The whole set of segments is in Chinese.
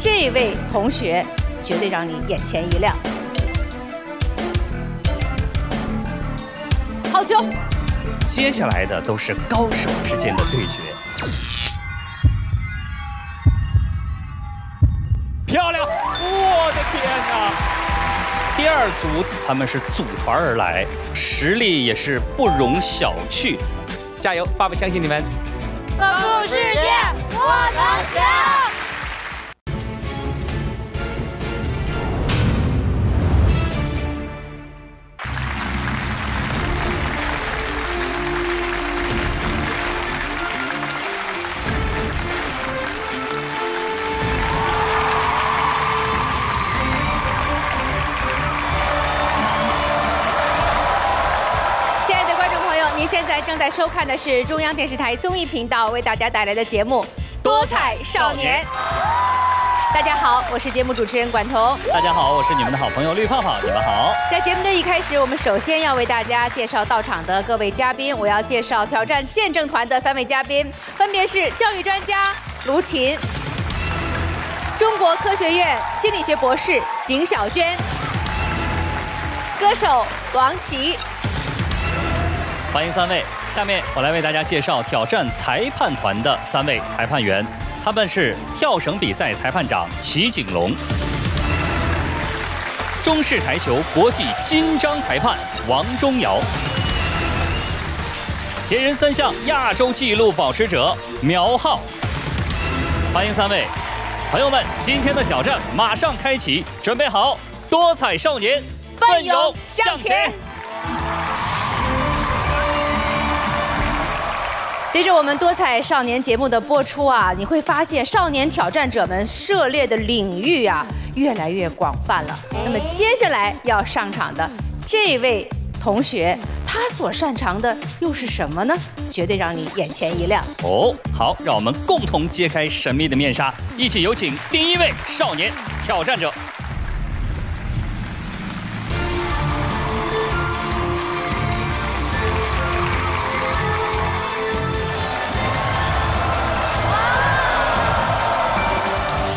这位同学绝对让你眼前一亮。好球！接下来的都是高手之间的对决。漂亮！我的天哪！第二组他们是组团而来，实力也是不容小觑。加油，爸爸相信你们！守住世界，我能行。收看的是中央电视台综艺频道为大家带来的节目《多彩少年》。大家好，我是节目主持人管彤。大家好，我是你们的好朋友绿泡泡。你们好。在节目的一开始，我们首先要为大家介绍到场的各位嘉宾。我要介绍挑战见证团的三位嘉宾，分别是教育专家卢琴、中国科学院心理学博士景小娟、歌手王琦。欢迎三位，下面我来为大家介绍挑战裁判团的三位裁判员，他们是跳绳比赛裁判长齐景龙，中式台球国际金章裁判王忠尧，铁人三项亚洲纪录保持者苗浩。欢迎三位，朋友们，今天的挑战马上开启，准备好，多彩少年，奋勇向前。随着我们多彩少年节目的播出啊，你会发现少年挑战者们涉猎的领域啊越来越广泛了。那么接下来要上场的这位同学，他所擅长的又是什么呢？绝对让你眼前一亮。哦，好，让我们共同揭开神秘的面纱，一起有请第一位少年挑战者。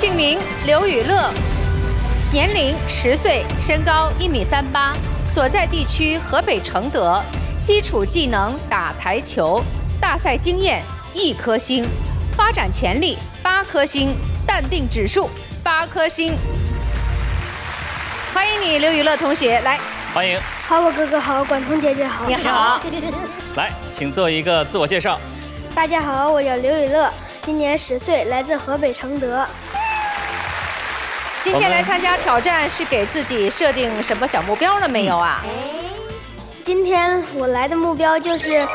姓名刘宇乐，年龄十岁，身高一米三八，所在地区河北承德，基础技能打台球，大赛经验一颗星，发展潜力八颗星，淡定指数八颗星。欢迎你，刘宇乐同学，来，欢迎。好，我哥哥好，管彤姐姐好，你好。来，请做一个自我介绍。大家好，我叫刘宇乐，今年十岁，来自河北承德。今天来参加挑战是给自己设定什么小目标了没有啊？今天我来的目标就是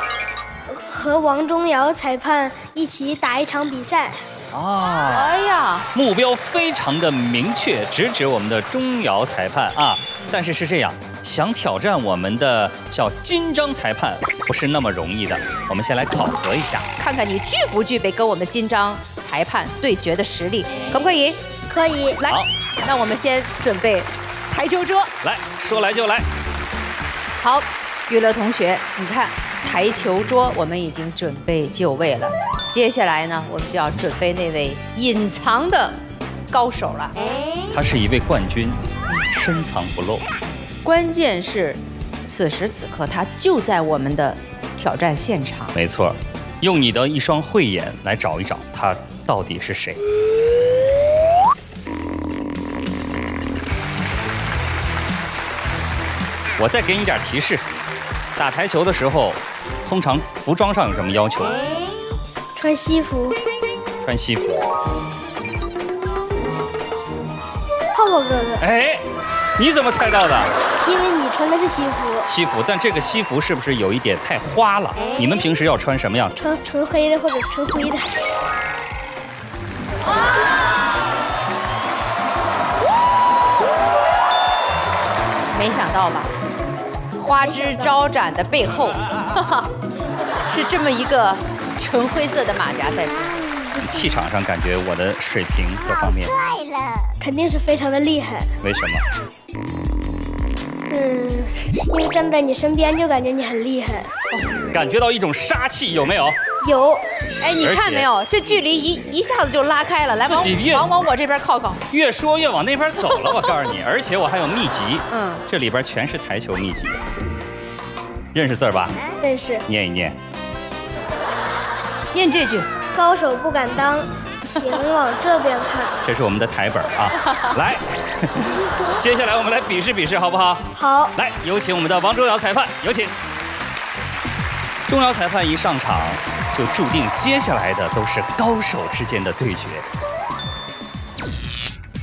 和王忠尧裁判一起打一场比赛。啊！哎呀，目标非常的明确，直指我们的钟尧裁判啊！但是是这样，想挑战我们的叫金章裁判不是那么容易的。我们先来考核一下，看看你具不具备跟我们金章裁判对决的实力，可不可以？可以。来。那我们先准备台球桌，来说来就来。好，娱乐同学，你看台球桌我们已经准备就位了。接下来呢，我们就要准备那位隐藏的高手了。他是一位冠军，深藏不露。关键是，此时此刻他就在我们的挑战现场。没错，用你的一双慧眼来找一找他到底是谁。我再给你点提示，打台球的时候，通常服装上有什么要求？穿西服。穿西服。泡泡哥哥。哎，你怎么猜到的？因为你穿的是西服。西服，但这个西服是不是有一点太花了？你们平时要穿什么样？穿纯黑的或者纯灰的。没想到吧？花枝招展的背后，是这么一个纯灰色的马甲在这。气场上感觉我的水平各方面，肯定是非常的厉害。为什么？嗯，因为站在你身边就感觉你很厉害。感觉到一种杀气，有没有？有。哎，你看没有？这距离一一下子就拉开了。来，往往往我这边靠靠。越说越往那边走了，我告诉你，而且我还有秘籍。嗯，这里边全是台球秘籍。认识字吧？认识。念一念。念这句：高手不敢当。请往这边看，这是我们的台本啊！来，接下来我们来比试比试，好不好？好。来，有请我们的王中尧裁判，有请。钟尧裁判一上场，就注定接下来的都是高手之间的对决。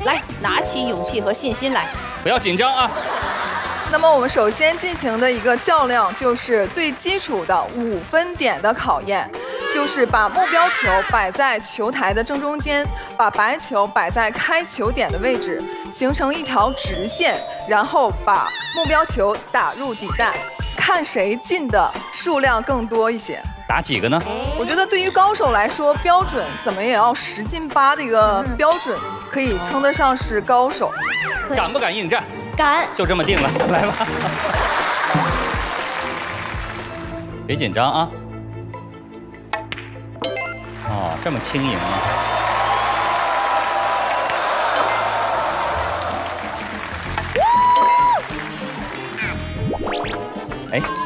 来，拿起勇气和信心来，不要紧张啊！那么我们首先进行的一个较量，就是最基础的五分点的考验。就是把目标球摆在球台的正中间，把白球摆在开球点的位置，形成一条直线，然后把目标球打入底袋，看谁进的数量更多一些。打几个呢？我觉得对于高手来说，标准怎么也要十进八的一个标准，可以称得上是高手。敢不敢应战？敢。就这么定了，来吧。别紧张啊。哦，这么轻盈啊！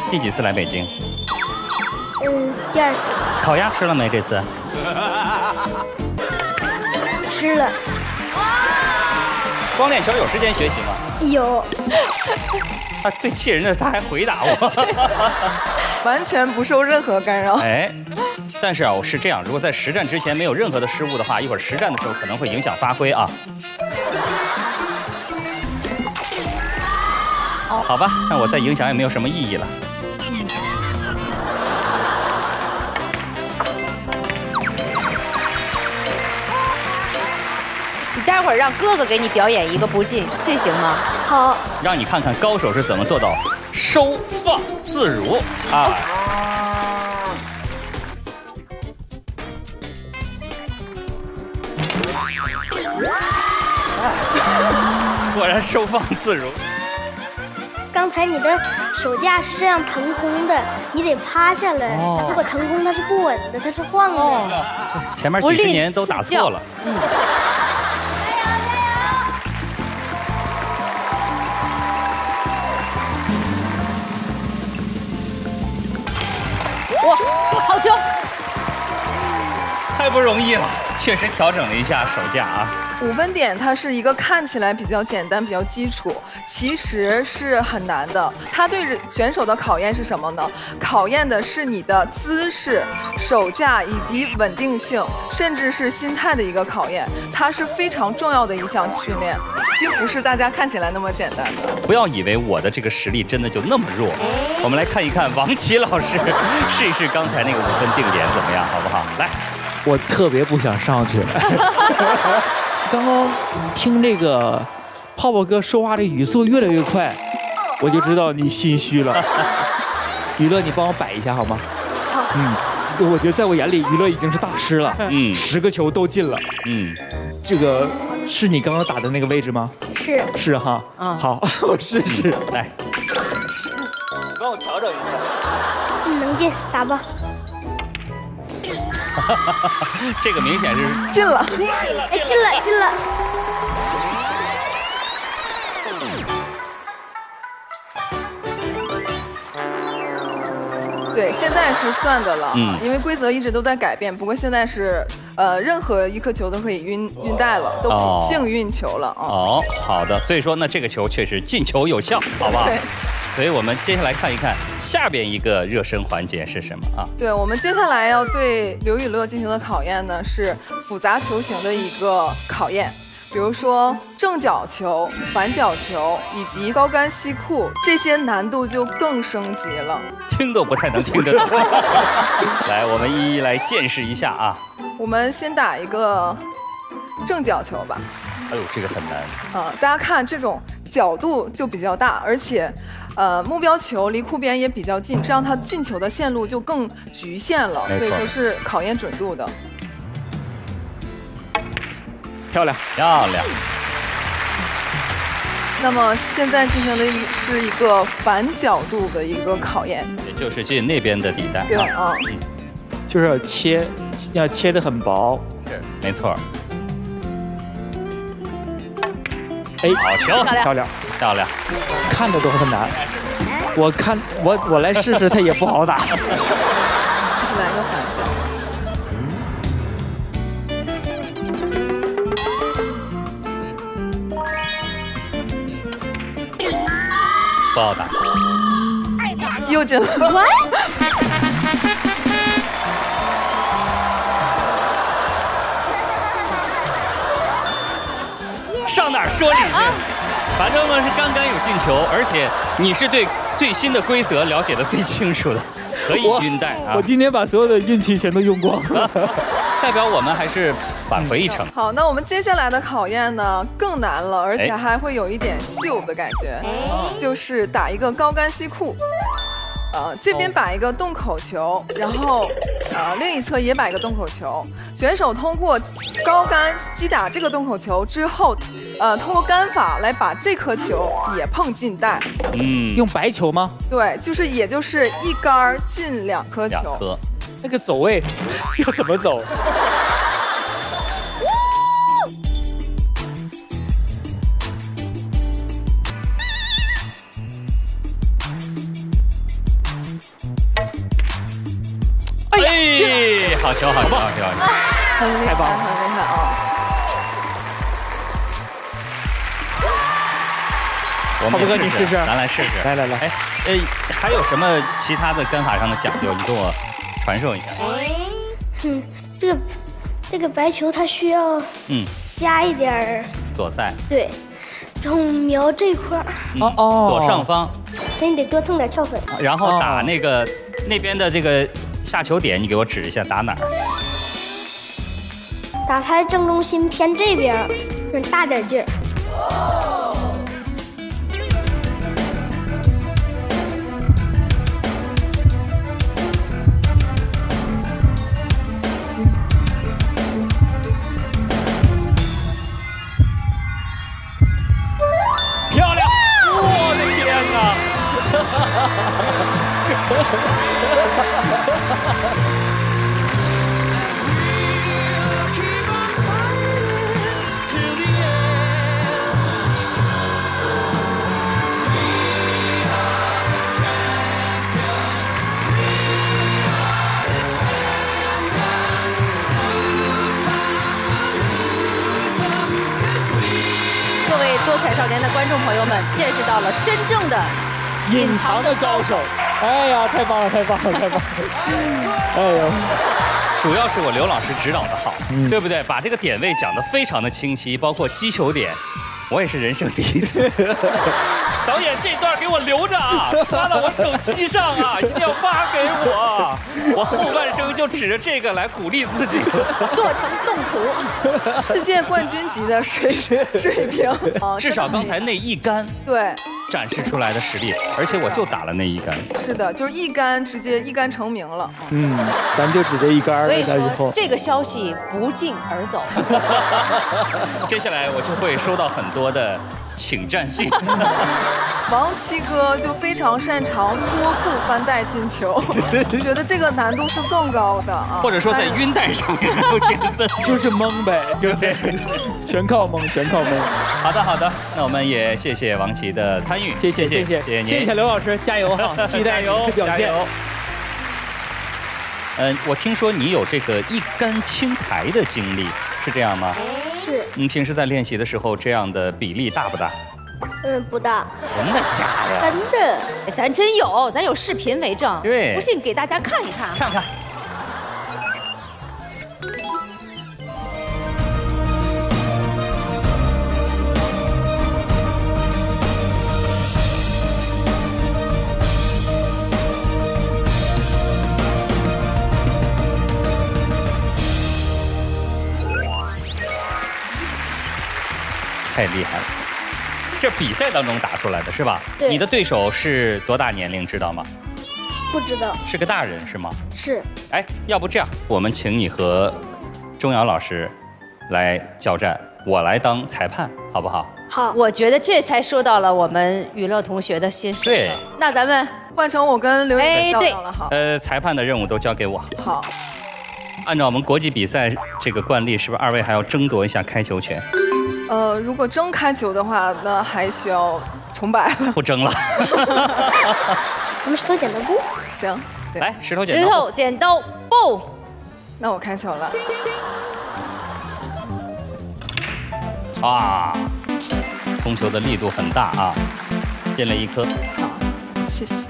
第几次来北京？嗯，第二次。烤鸭吃了没？这次？吃了。光练球有时间学习吗？有。他 最气人的，他还回答我，完全不受任何干扰。哎。但是啊，我是这样，如果在实战之前没有任何的失误的话，一会儿实战的时候可能会影响发挥啊。好吧，那我再影响也没有什么意义了。待会儿让哥哥给你表演一个不进，这行吗？好。让你看看高手是怎么做到收放自如啊。果然收放自如。刚才你的手架是这样腾空的，你得趴下来。如果腾空，它是不稳的，它是晃的。前面几十年都打错了。嗯。太不容易了，确实调整了一下手架啊。五分点，它是一个看起来比较简单、比较基础，其实是很难的。它对选手的考验是什么呢？考验的是你的姿势、手架以及稳定性，甚至是心态的一个考验。它是非常重要的一项训练，并不是大家看起来那么简单的。不要以为我的这个实力真的就那么弱。我们来看一看王琦老师 试一试刚才那个五分定点怎么样，好不好？来，我特别不想上去。刚刚听这个泡泡哥说话的语速越来越快，我就知道你心虚了。娱乐，你帮我摆一下好吗？好。嗯，我觉得在我眼里，娱乐已经是大师了。嗯，十个球都进了。嗯，这个是你刚刚打的那个位置吗？是。是哈。嗯。好，我试试。来，你帮我调整一下。能进，打吧。这个明显是进了，哎，进了，进了。对，现在是算的了，嗯，因为规则一直都在改变。不过现在是，呃，任何一颗球都可以运运带了，都幸运球了啊。哦，好的，所以说那这个球确实进球有效，好不好？对。所以我们接下来看一看下边一个热身环节是什么啊？对，我们接下来要对刘雨乐进行的考验呢是复杂球形的一个考验，比如说正角球、反角球以及高杆吸库，这些难度就更升级了。听都不太能听得懂。来，我们一一来见识一下啊。我们先打一个正角球吧。哎呦，这个很难。啊，大家看这种角度就比较大，而且。呃，目标球离库边也比较近，这样他进球的线路就更局限了，所以说是考验准度的。漂亮，漂亮。那么现在进行的是一个反角度的一个考验，也就是进那边的底带。对啊，就是要切，要切的很薄。是，没错。哎，好球，漂亮，漂亮，看着都很难。我看，我我来试试，它也不好打。是来个反角。不好打，又进了。上哪儿说理去？反正呢是刚刚有进球，而且你是对最新的规则了解的最清楚的，可以晕带啊！我今天把所有的运气全都用光了，代表我们还是挽回一程。好，那我们接下来的考验呢更难了，而且还会有一点秀的感觉，就是打一个高杆西库。呃，这边摆一个洞口球，然后，呃，另一侧也摆一个洞口球。选手通过高杆击打这个洞口球之后，呃，通过杆法来把这颗球也碰进袋。嗯，用白球吗？对，就是也就是一杆进两颗球。两颗。那个走位 要怎么走？好球，好球，好球，很厉害，很厉害啊！我们哥，你试试，咱来试试，来来来，哎，呃，还有什么其他的跟法上的讲究？你跟我传授一下。嗯，这个这个白球它需要嗯。加一点左塞，对，然后瞄这块儿，哦哦，左上方，那你得多蹭点翘粉，然后打那个那边的这个。下球点，你给我指一下，打哪儿？打台正中心偏这边，嗯，大点劲儿。彩少年的观众朋友们见识到了真正的隐藏的高手，哎呀，太棒了，太棒了，太棒了！哎呦，主要是我刘老师指导的好，对不对？把这个点位讲得非常的清晰，包括击球点，我也是人生第一次。导演这段给我留着啊，发到我手机上啊，一定要发给我。我后半生就指着这个来鼓励自己，做成动图，世界冠军级的水水平。至少刚才那一杆，对。展示出来的实力，而且我就打了那一杆。是的，就是一杆直接一杆成名了。嗯，咱就指这一杆。所以说这个消息不胫而走。接下来我就会收到很多的。请战信，王七哥就非常擅长多库翻带进球，觉得这个难度是更高的啊。或者说在晕带上面有天分，就是蒙呗，就是全靠蒙，全靠蒙。好的，好的，那我们也谢谢王琦的参与，谢谢，谢谢，谢谢谢谢刘老师，加油哈，期待油，加油。嗯，我听说你有这个一杆清台的经历，是这样吗？是。你平时在练习的时候，这样的比例大不大？嗯，不大。真的假的？真的，咱真有，咱有视频为证。对。不信给大家看一看。看看。太厉害了！这比赛当中打出来的是吧？对。你的对手是多大年龄？知道吗？不知道。是个大人是吗？是。哎，要不这样，我们请你和钟瑶老师来交战，我来当裁判。好不好？好，我觉得这才说到了我们娱乐同学的心声。对，那咱们换成我跟刘宇哎对较量了哈。呃，裁判的任务都交给我。好，按照我们国际比赛这个惯例，是不是二位还要争夺一下开球权？呃，如果争开球的话，那还需要重摆了。不争了。我们石头剪刀布。行，对来，石头剪石刀。头剪刀布，那我开球了。啊，冲球的力度很大啊，进了一颗，好，谢谢。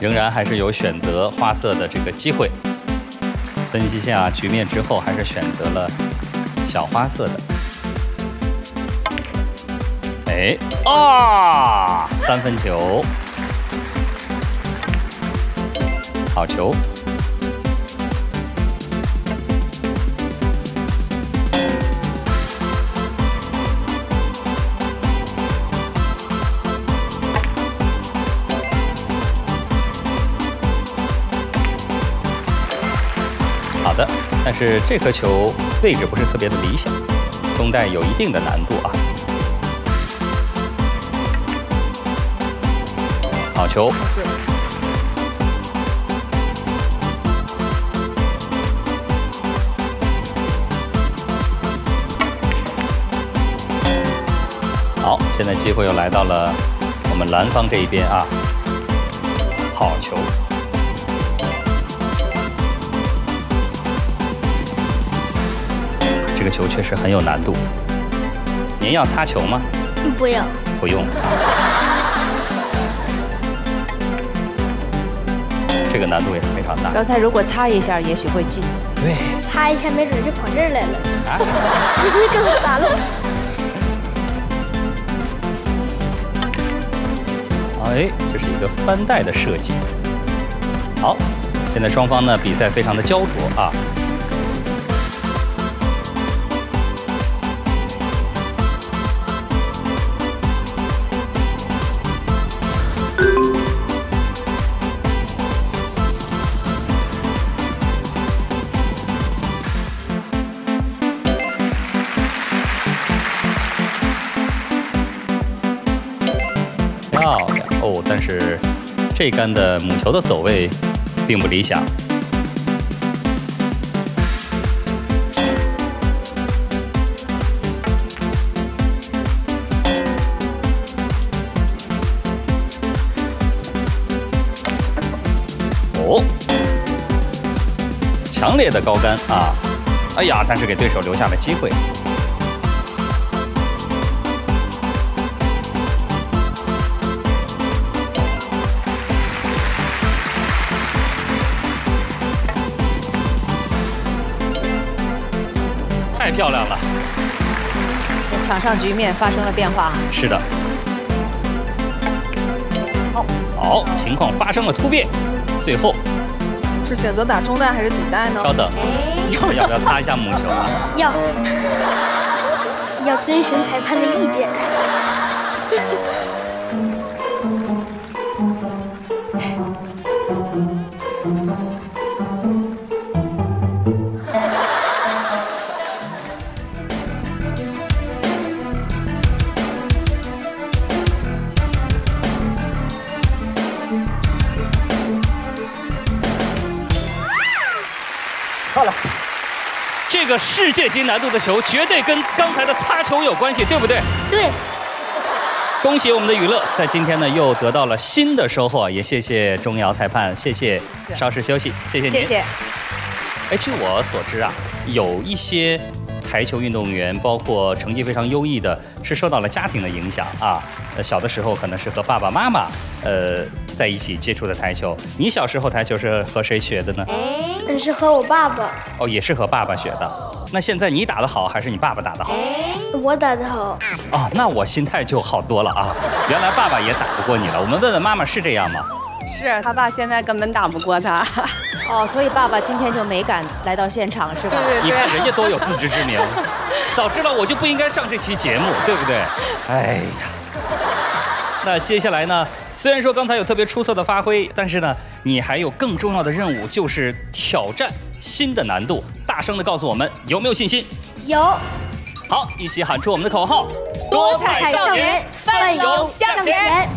仍然还是有选择花色的这个机会。分析下局面之后，还是选择了小花色的。哎，啊，三分球，好球。好的，但是这颗球位置不是特别的理想，中带有一定的难度啊。好球，好，现在机会又来到了我们蓝方这一边啊。好球，这个球确实很有难度。您要擦球吗？不要，不用。这个难度也是非常大。刚才如果擦一下，也许会进。对擦一下，没准就跑这儿来了，啊，更好打了。哎，这是一个翻带的设计。好，现在双方呢比赛非常的焦灼啊。这杆的母球的走位并不理想。哦，强烈的高杆啊！哎呀，但是给对手留下了机会。场上局面发生了变化。是的。好，情况发生了突变，最后是选择打中带还是底带呢？稍等，要不要擦一下母球啊？要要遵循裁判的意见。这个世界级难度的球绝对跟刚才的擦球有关系，对不对？对，恭喜我们的娱乐，在今天呢又得到了新的收获，也谢谢钟瑶裁判，谢谢，稍事休息，谢谢您。谢谢。哎，据我所知啊，有一些台球运动员，包括成绩非常优异的，是受到了家庭的影响啊。呃，小的时候可能是和爸爸妈妈呃在一起接触的台球。你小时候台球是和谁学的呢？那是和我爸爸，哦，也是和爸爸学的。那现在你打得好，还是你爸爸打得好？我打得好。哦，那我心态就好多了啊。原来爸爸也打不过你了。我们问问妈妈是这样吗？是他爸现在根本打不过他。哦，所以爸爸今天就没敢来到现场，是吧？对你看人家多有自知之明，早知道我就不应该上这期节目，对不对？哎呀，那接下来呢？虽然说刚才有特别出色的发挥，但是呢，你还有更重要的任务，就是挑战新的难度。大声的告诉我们有没有信心？有，好，一起喊出我们的口号：多彩少年，奋勇向前。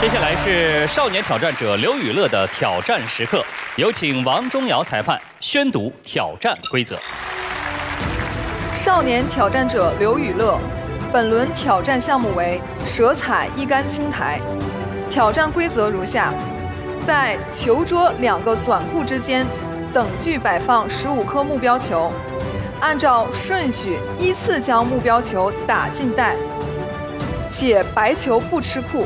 接下来是少年挑战者刘雨乐的挑战时刻，有请王忠尧裁判宣读挑战规则。少年挑战者刘雨乐，本轮挑战项目为蛇彩一杆青台。挑战规则如下：在球桌两个短裤之间等距摆放十五颗目标球，按照顺序依次将目标球打进袋，且白球不吃库。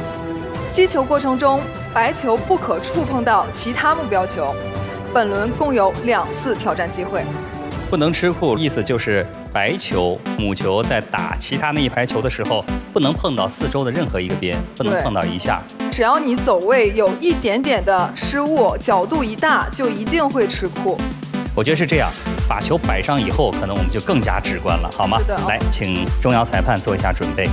击球过程中，白球不可触碰到其他目标球。本轮共有两次挑战机会。不能吃库，意思就是白球母球在打其他那一排球的时候，不能碰到四周的任何一个边，不能碰到一下。只要你走位有一点点的失误，角度一大，就一定会吃库。我觉得是这样，把球摆上以后，可能我们就更加直观了，好吗？来，请中央裁判做一下准备。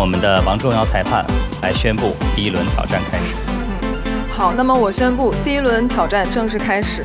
我们的王重尧裁判来宣布第一轮挑战开始。嗯，好，那么我宣布第一轮挑战正式开始。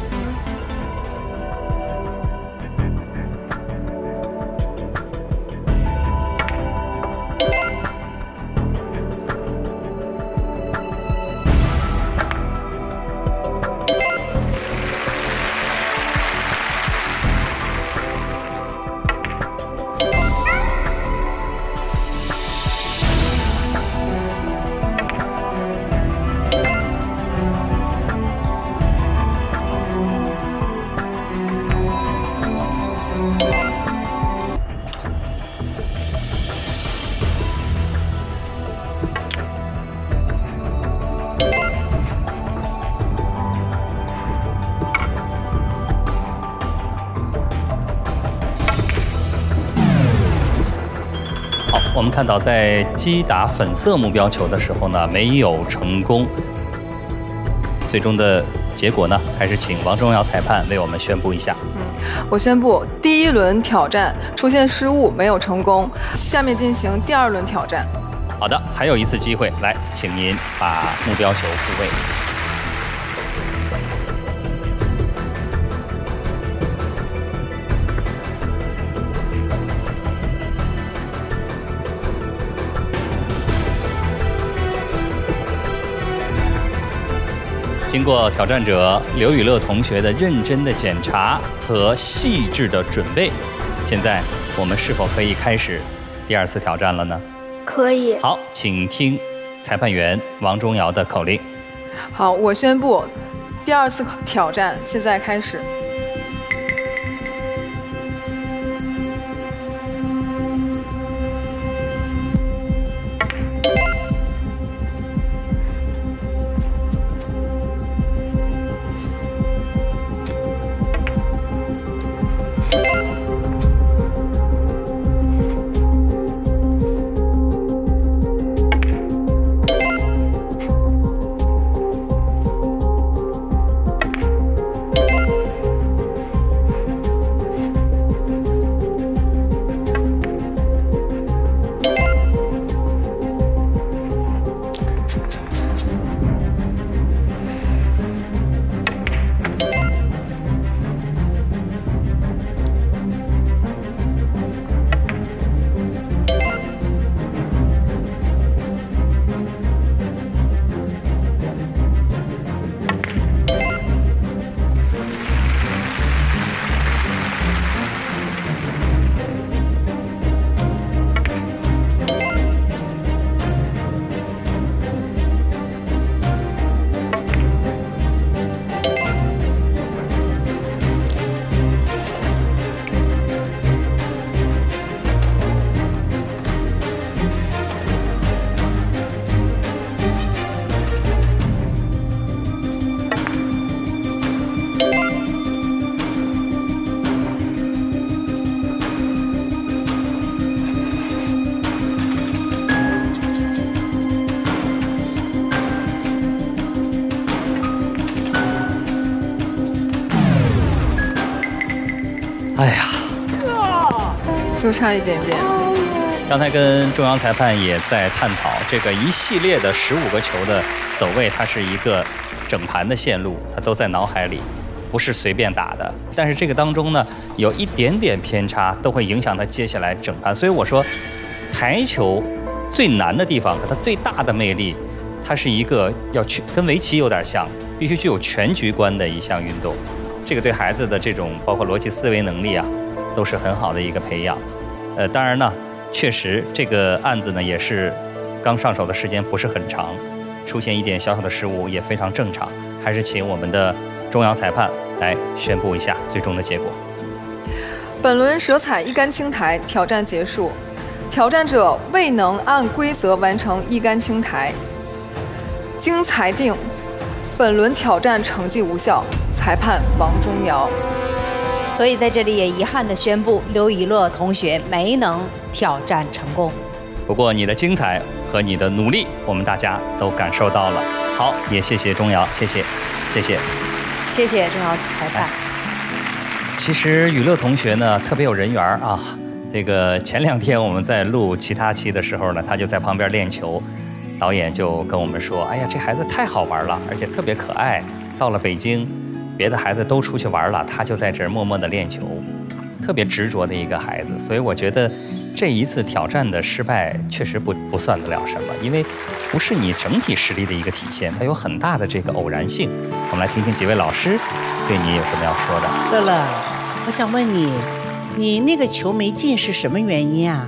们看到，在击打粉色目标球的时候呢，没有成功。最终的结果呢，还是请王中尧裁判为我们宣布一下。嗯，我宣布第一轮挑战出现失误，没有成功。下面进行第二轮挑战。好的，还有一次机会，来，请您把目标球复位。经过挑战者刘雨乐同学的认真的检查和细致的准备，现在我们是否可以开始第二次挑战了呢？可以。好，请听裁判员王忠尧的口令。好，我宣布第二次挑战现在开始。就差一点点。刚才跟中央裁判也在探讨这个一系列的十五个球的走位，它是一个整盘的线路，它都在脑海里，不是随便打的。但是这个当中呢，有一点点偏差，都会影响他接下来整盘。所以我说，台球最难的地方和它最大的魅力，它是一个要去跟围棋有点像，必须具有全局观的一项运动。这个对孩子的这种包括逻辑思维能力啊，都是很好的一个培养。呃，当然呢。确实，这个案子呢也是刚上手的时间不是很长，出现一点小小的失误也非常正常。还是请我们的中央裁判来宣布一下最终的结果。本轮蛇彩一杆青台挑战结束，挑战者未能按规则完成一杆青台，经裁定本轮挑战成绩无效，裁判王忠尧。所以在这里也遗憾地宣布，刘以乐同学没能挑战成功。不过你的精彩和你的努力，我们大家都感受到了。好，也谢谢钟瑶，谢谢，谢谢，谢谢钟瑶裁判。其实雨乐同学呢特别有人缘啊。这个前两天我们在录其他期的时候呢，他就在旁边练球，导演就跟我们说：“哎呀，这孩子太好玩了，而且特别可爱。”到了北京。别的孩子都出去玩了，他就在这儿默默地练球，特别执着的一个孩子。所以我觉得这一次挑战的失败确实不不算得了什么，因为不是你整体实力的一个体现，它有很大的这个偶然性。我们来听听几位老师对你有什么要说的。乐乐，我想问你，你那个球没进是什么原因啊？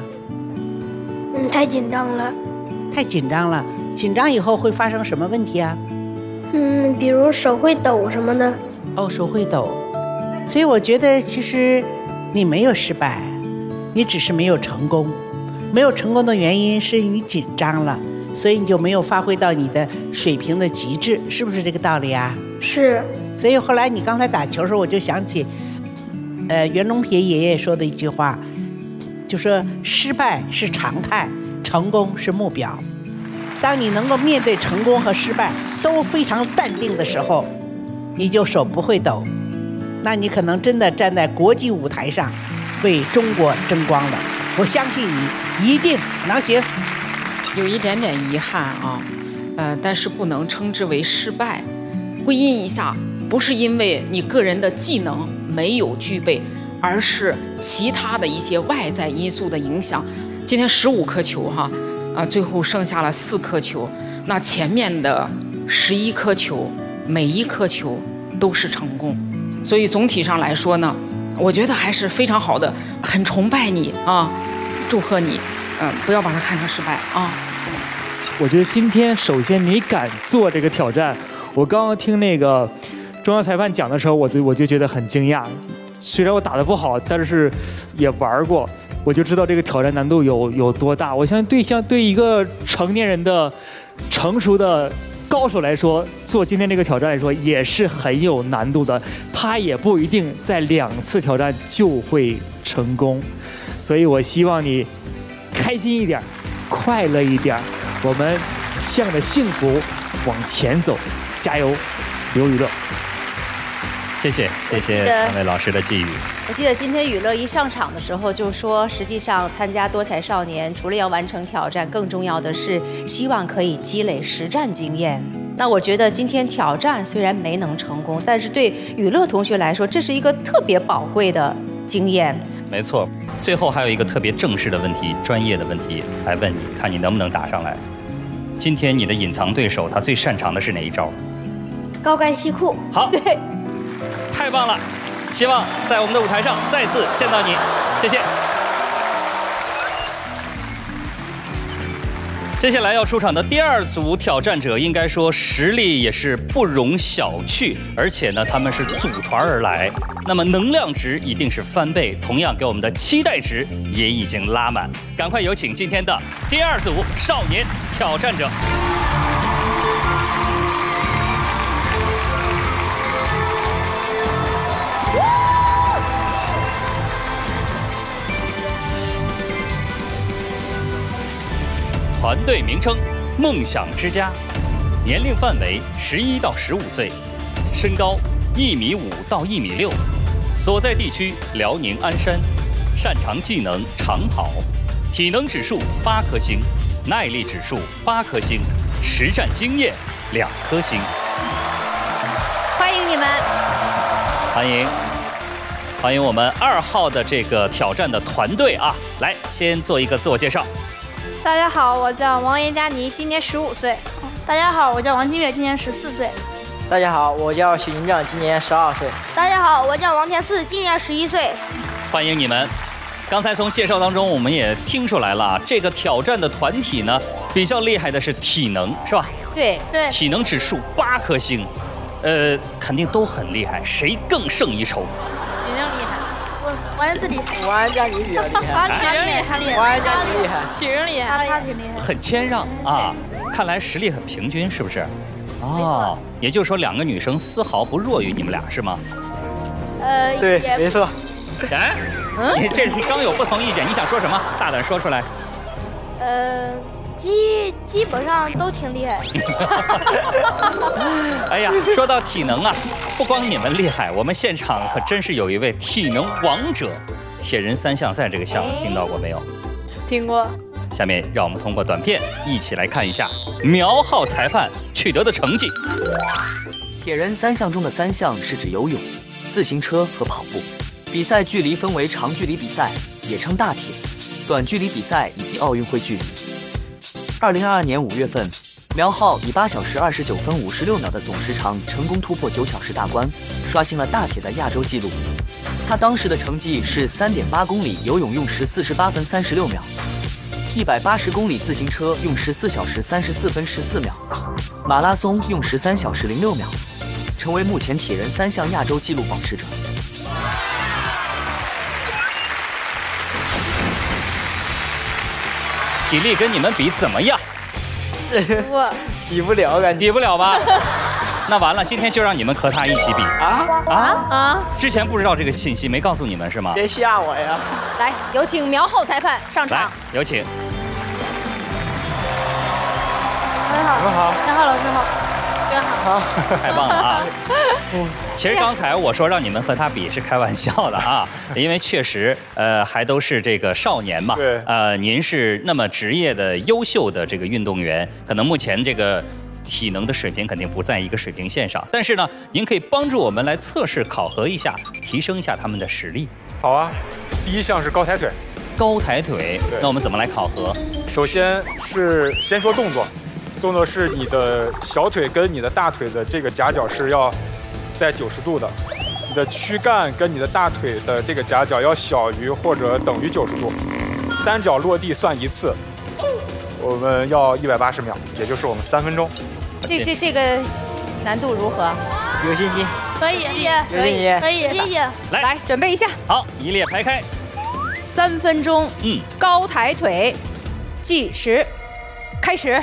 嗯，太紧张了。太紧张了，紧张以后会发生什么问题啊？嗯，比如手会抖什么的。哦，手会抖，所以我觉得其实你没有失败，你只是没有成功。没有成功的原因是你紧张了，所以你就没有发挥到你的水平的极致，是不是这个道理啊？是。所以后来你刚才打球的时候，我就想起，呃，袁隆平爷爷说的一句话，就说失败是常态，成功是目标。当你能够面对成功和失败都非常淡定的时候，你就手不会抖，那你可能真的站在国际舞台上，为中国争光了。我相信你一定能行。有一点点遗憾啊，呃，但是不能称之为失败。归因一下，不是因为你个人的技能没有具备，而是其他的一些外在因素的影响。今天十五颗球哈。啊最后剩下了四颗球，那前面的十一颗球，每一颗球都是成功，所以总体上来说呢，我觉得还是非常好的，很崇拜你啊，祝贺你，嗯，不要把它看成失败啊。我觉得今天首先你敢做这个挑战，我刚刚听那个中央裁判讲的时候，我就我就觉得很惊讶，虽然我打得不好，但是也玩过。我就知道这个挑战难度有有多大。我相信对像对一个成年人的成熟的高手来说，做今天这个挑战来说也是很有难度的。他也不一定在两次挑战就会成功，所以我希望你开心一点，快乐一点，我们向着幸福往前走，加油，刘宇乐。谢谢谢谢两位老师的寄语。我记得今天雨乐一上场的时候就说，实际上参加多才少年，除了要完成挑战，更重要的是希望可以积累实战经验。那我觉得今天挑战虽然没能成功，但是对雨乐同学来说，这是一个特别宝贵的经验。没错，最后还有一个特别正式的问题、专业的问题来问你，看你能不能答上来。今天你的隐藏对手他最擅长的是哪一招？高杆西裤。好。对。太棒了！希望在我们的舞台上再次见到你，谢谢。接下来要出场的第二组挑战者，应该说实力也是不容小觑，而且呢，他们是组团而来，那么能量值一定是翻倍，同样给我们的期待值也已经拉满。赶快有请今天的第二组少年挑战者。团队名称：梦想之家，年龄范围十一到十五岁，身高一米五到一米六，所在地区辽宁鞍山，擅长技能长跑，体能指数八颗星，耐力指数八颗星，实战经验两颗星。欢迎你们，欢迎，欢迎我们二号的这个挑战的团队啊！来，先做一个自我介绍。大家好，我叫王岩佳妮，今年十五岁。大家好，我叫王金月，今年十四岁。大家好，我叫许金正，今年十二岁。大家好，我叫王天赐，今年十一岁。欢迎你们！刚才从介绍当中，我们也听出来了，这个挑战的团体呢，比较厉害的是体能，是吧？对对。体能指数八颗星，呃，肯定都很厉害，谁更胜一筹？我王天赐厉害，王佳妮比较厉害。许正厉害，厉害。王佳妮厉害，许正厉害，他挺厉害。很谦让啊，看来实力很平均，是不是？哦，也就是说，两个女生丝毫不弱于你们俩，是吗？呃，对，没错。哎，你这是刚有不同意见，你想说什么？大胆说出来。呃，基基本上都挺厉害。哎呀，说到体能啊，不光你们厉害，我们现场可真是有一位体能王者——铁人三项赛这个项目，听到过没有？听过。下面让我们通过短片一起来看一下苗浩裁判取得的成绩。铁人三项中的三项是指游泳、自行车和跑步。比赛距离分为长距离比赛，也称大铁；短距离比赛以及奥运会距离。二零二二年五月份，苗浩以八小时二十九分五十六秒的总时长，成功突破九小时大关，刷新了大铁的亚洲纪录。他当时的成绩是三点八公里游泳用时四十八分三十六秒。一百八十公里自行车用十四小时三十四分十四秒，马拉松用十三小时零六秒，成为目前铁人三项亚洲纪录保持者。体力跟你们比怎么样？我比不了，感觉比不了吧？那完了，今天就让你们和他一起比啊啊啊！之前不知道这个信息，没告诉你们是吗？别吓我呀！来，有请苗后裁判上场。有请。你好，你好，你好老师好，好，太棒了啊！其实刚才我说让你们和他比是开玩笑的啊，因为确实，呃，还都是这个少年嘛。对。呃，您是那么职业的、优秀的这个运动员，可能目前这个。体能的水平肯定不在一个水平线上，但是呢，您可以帮助我们来测试考核一下，提升一下他们的实力。好啊，第一项是高抬腿。高抬腿，那我们怎么来考核？首先是先说动作，动作是你的小腿跟你的大腿的这个夹角是要在九十度的，你的躯干跟你的大腿的这个夹角要小于或者等于九十度，单脚落地算一次，我们要一百八十秒，也就是我们三分钟。这这这个难度如何？有信心，可以，有信心，可以，谢谢。来来，准备一下。好，一列排开，三分钟。嗯，高抬腿，计时，开始。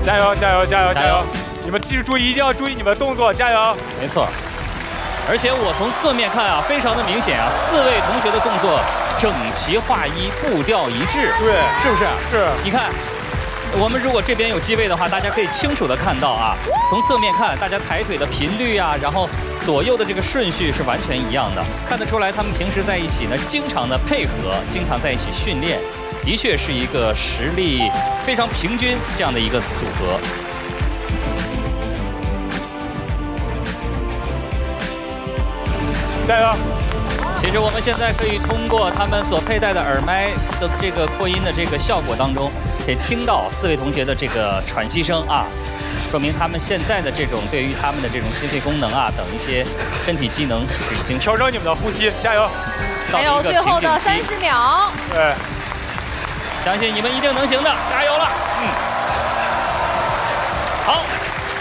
加油加油加油加油！你们记住注意，一定要注意你们的动作，加油！没错，而且我从侧面看啊，非常的明显啊，四位同学的动作整齐划一，步调一致，对，是不是？是。你看，我们如果这边有机位的话，大家可以清楚的看到啊，从侧面看，大家抬腿的频率啊，然后左右的这个顺序是完全一样的，看得出来他们平时在一起呢，经常的配合，经常在一起训练。的确是一个实力非常平均这样的一个组合。加油！其实我们现在可以通过他们所佩戴的耳麦的这个扩音的这个效果当中，可以听到四位同学的这个喘息声啊，说明他们现在的这种对于他们的这种心肺功能啊等一些身体机能已经调整你们的呼吸，加油！还有最后的三十秒。对。相信你们一定能行的，加油了！嗯，好，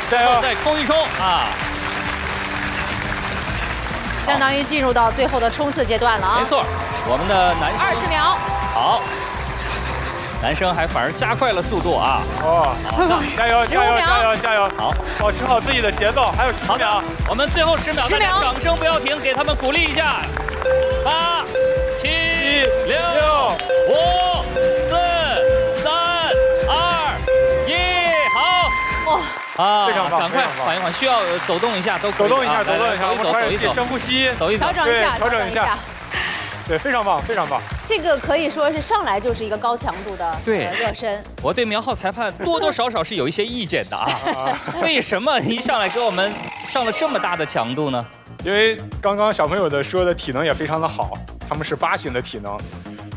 加油！再冲一冲啊！相当于进入到最后的冲刺阶段了啊！没错，我们的男二十秒。好，男生还反而加快了速度啊！哦，加油加油加油加油！好，保持好自己的节奏，还有十秒，我们最后十秒，10秒掌声不要停，给他们鼓励一下。八、七、六、五、四、三、二、一，好！哇！啊，非常棒赶快缓一缓，需要呃走动一下都可以走动一下啊走动一下来我们喘气走一走，深呼吸走一走，调整一下，调整一下对，非常棒非常棒。这个可以说是上来就是一个高强度的对呃热身。我对苗浩裁判多多少少是有一些意见的啊。为什么一上来给我们上了这么大的强度呢？因为刚刚小朋友的说的体能也非常的好，他们是八型的体能，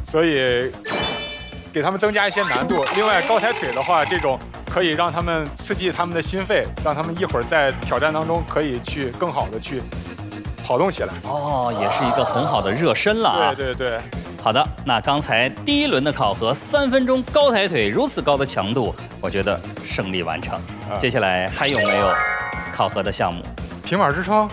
所以给他们增加一些难度。另外，高抬腿的话，这种可以让他们刺激他们的心肺，让他们一会儿在挑战当中可以去更好的去跑动起来。哦，也是一个很好的热身了啊。对对对，好的，那刚才第一轮的考核，三分钟高抬腿如此高的强度，我觉得胜利完成。啊接下来还有没有考核的项目？平板支撑，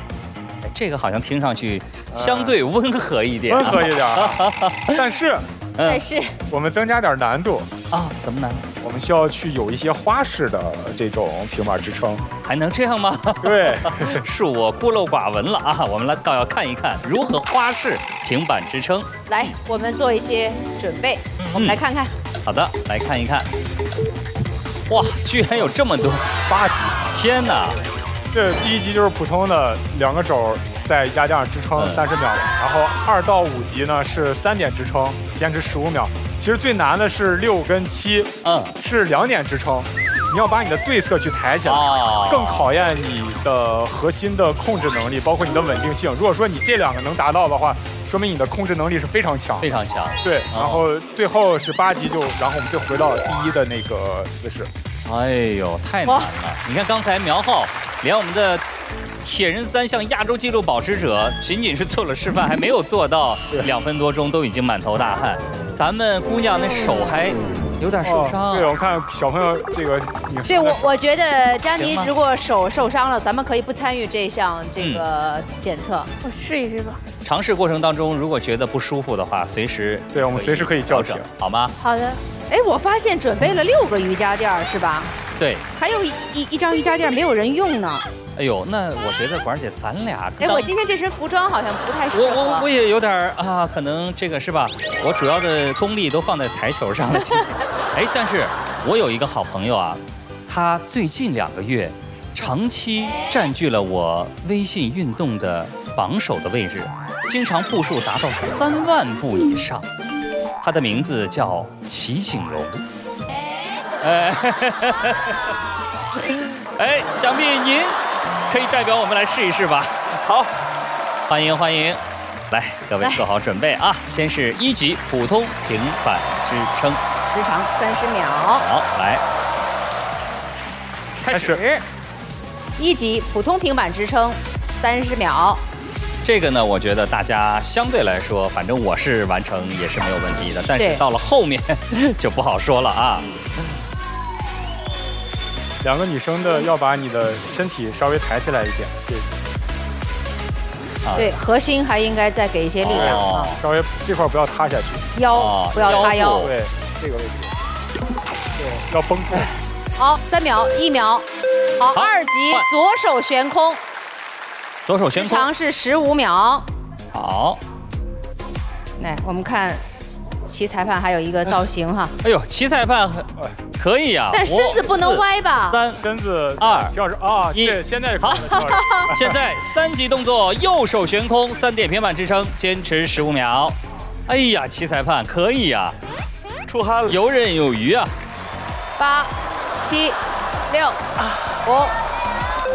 哎这个好像听上去相对温和一点、啊，温和一点啊。但是但是我们增加点难度啊，怎么难？我们需要去有一些花式的这种平板支撑。还能这样吗？对，恕我孤陋寡闻了啊！我们来倒要看一看如何花式平板支撑。来，我们做一些准备，我们来看看。好的，来看一看。哇，居然有这么多八级！天哪！这第一级就是普通的两个肘在压架上支撑嗯三十秒，然后二到五级呢是三点支撑，坚持十五秒。其实最难的是六跟七，嗯，是两点支撑，你要把你的对侧去抬起来，哦更考验你的核心的控制能力，包括你的稳定性。如果说你这两个能达到的话，说明你的控制能力是非常强，非常强。对，哦然后最后是八级就，然后我们就回到第一的那个姿势。哎呦，太难了！你看刚才苗浩连我们的铁人三项亚洲纪录保持者，仅仅是做了示范，还没有做到两分多钟，都已经满头大汗。咱们姑娘那手还有点受伤。哦对，我看小朋友这个你对我，我觉得佳妮如果手受伤了，咱们可以不参与这项这个检测。我试一试吧。尝试过程当中，如果觉得不舒服的话，随时对我们随时可以叫整，好吗？好的。哎，我发现准备了六个瑜伽垫儿是吧？对。还有一一一张瑜伽垫儿没有人用呢。哎呦，那我觉得管儿姐咱俩哎，我今天这身服装好像不太适我合。我我我也有点儿啊，可能这个是吧？我主要的功力都放在台球上了。哎，但是我有一个好朋友啊，他最近两个月长期占据了我微信运动的榜首的位置，经常步数达到三万步以上。他的名字叫齐景荣。哎，哎，想必您可以代表我们来试一试吧。好，欢迎欢迎，来，各位做好准备啊！先是一级普通平板支撑，时长三十秒。好，来，开始。一级普通平板支撑，三十秒。这个呢，我觉得大家相对来说，反正我是完成也是没有问题的，但是到了后面 就不好说了啊。两个女生的要把你的身体稍微抬起来一点，对，啊。对，核心还应该再给一些力量啊，稍微这块不要塌下去，腰不要塌腰。对，这个位置，对，要绷住。好，三秒，一秒。好，二级左手悬空，左手悬空，时长是十五秒。好。来，我们看齐裁判还有一个造型哈，哎呦，齐裁判很可以呀，但身子不能歪吧？三身子二齐老师啊，一，现在好，现在三级动作，右手悬空，三点平板支撑，坚持十五秒。哎呀，齐裁判可以呀，出汗了，游刃有余啊！八、七、六、五、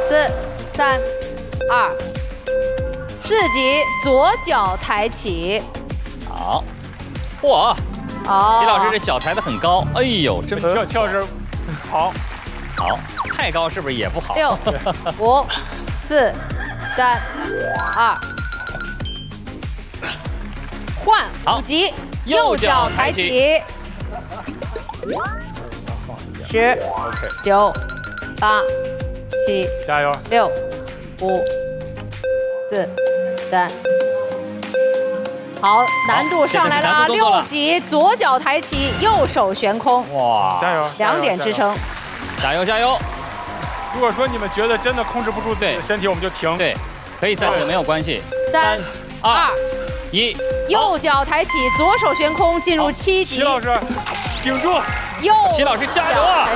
四、三、二，四级左脚抬起。好，哇，哦李老师这脚抬得很高，哎呦，这跳跳是好，好，太高是不是也不好？六、五、四、三、二，换五级，右脚抬起。十、OK，九、八、七、加油，六、五、四、三、好，难度上来了六级，左脚抬起，右手悬空，哇，加油！两点支撑。加油加油！如果说你们觉得真的控制不住自己的身体，我们就停。对，可以暂停，没有关系。三、二、一，右脚抬起，左手悬空，进入七级。齐老师，顶住！右齐老师加油啊！